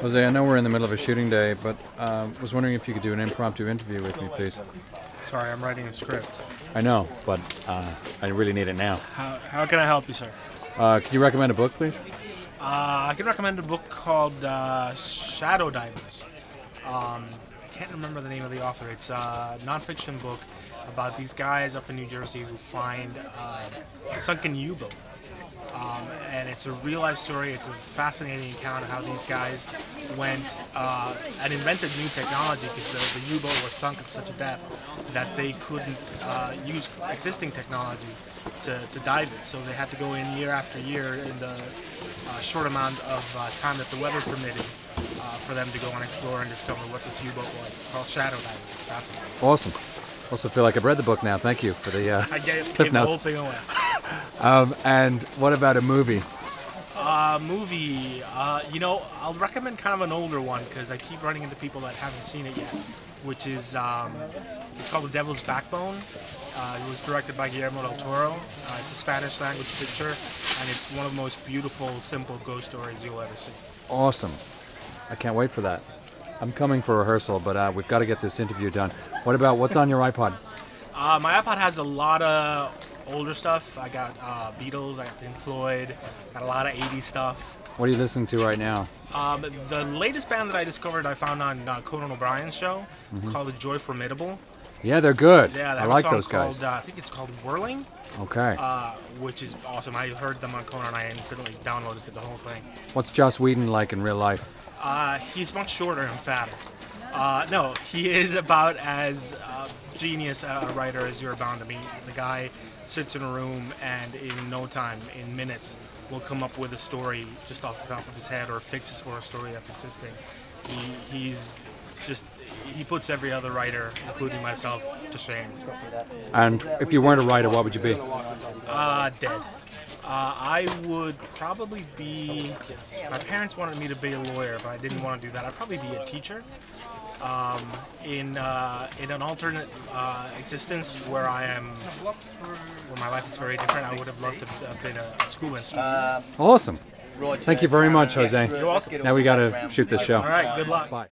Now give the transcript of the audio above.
Jose, I know we're in the middle of a shooting day, but um, was wondering if you could do an impromptu interview with me, please. Sorry, I'm writing a script. I know, but uh, I really need it now. How, how can I help you, sir? Uh, can you recommend a book, please? Uh, I can recommend a book called uh, Shadow Divers. Um, I can't remember the name of the author. It's a nonfiction book about these guys up in New Jersey who find uh, a sunken U-boat. It's a real life story. It's a fascinating account of how these guys went uh, and invented new technology because the, the U-boat was sunk at such a depth that they couldn't uh, use existing technology to, to dive it. So they had to go in year after year in the uh, short amount of uh, time that the weather permitted uh, for them to go and explore and discover what this U-boat was. It's called Shadow Diving. It's fascinating. Awesome. Also feel like I've read the book now. Thank you for the uh, I gave, clip gave the whole notes. thing away. Um, and what about a movie? Uh, movie, uh, you know, I'll recommend kind of an older one because I keep running into people that haven't seen it yet, which is, um, it's called The Devil's Backbone. Uh, it was directed by Guillermo del Toro. Uh, it's a Spanish language picture, and it's one of the most beautiful, simple ghost stories you'll ever see. Awesome. I can't wait for that. I'm coming for rehearsal, but uh, we've got to get this interview done. What about what's on your iPod? Uh, my iPod has a lot of older stuff. I got uh, Beatles, I got Pink Floyd, got a lot of 80s stuff. What are you listening to right now? Um, the latest band that I discovered, I found on uh, Conan O'Brien's show, called The Joy Formidable. Yeah, they're good. Yeah, they I like those guys. Uh, I think it's called Whirring, Okay. uh, which is awesome. I heard them on Conan. And I instantly downloaded the whole thing. What's Joss Whedon like in real life? Uh, he's much shorter and fatter. Uh, no, he is about as uh, genius a writer as you're bound to meet. The guy sits in a room and in no time, in minutes, will come up with a story just off the top of his head or fixes for a story that's existing. He, he's just he puts every other writer, including myself, to shame. And if you weren't a writer, what would you be? Uh, dead. Uh, I would probably be. My parents wanted me to be a lawyer, but I didn't want to do that. I'd probably be a teacher. Um, in uh, in an alternate uh, existence where I am, where my life is very different, I would have loved to have been a school instructor. Awesome. Thank you very much, Jose. Now we got to shoot this show. All right, good luck. Bye.